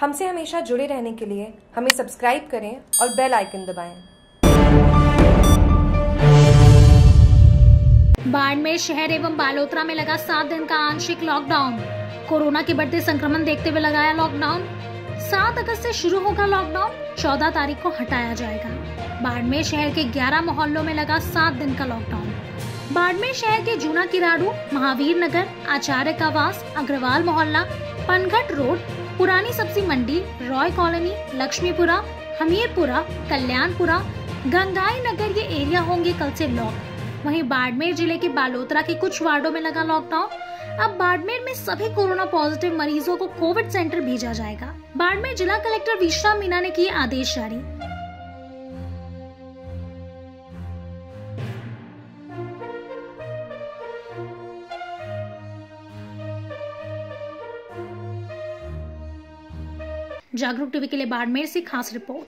हमसे हमेशा जुड़े रहने के लिए हमें सब्सक्राइब करें और बेल आइकन दबाएँ। बाड़मेर शहर एवं बालोतरा में लगा सात दिन का आंशिक लॉकडाउन। कोरोना के बढ़ते संक्रमण देखते हुए लगाया लॉकडाउन। सात अगस्त से शुरू होगा लॉकडाउन, चौदह तारीख को हटाया जाएगा। बाड़मेर शहर के ग्यारह मोहल्लों में लगा सात दिन का लॉकडाउन। बाड़मेर शहर के जूना किराड़ू, महावीर नगर, आचार्य कावास अग्रवाल मोहल्ला, पनघट रोड पुरानी सब्ज़ी मंडी, रॉय कॉलोनी, लक्ष्मीपुरा, हमीरपुरा, कल्याणपुरा, गंगाई नगर ये एरिया होंगे कल से लॉक वहीं बाड़मेर ज़िले के बालोतरा के कुछ वार्डो में लगा लॉकडाउन अब बाड़मेर में सभी कोरोना पॉजिटिव मरीजों को कोविड सेंटर भेजा जाएगा. बाड़मेर जिला कलेक्टर विश्राम मीना ने किए आदेश जारी. जागरूक टीवी के लिए बाड़मेर से खास रिपोर्ट।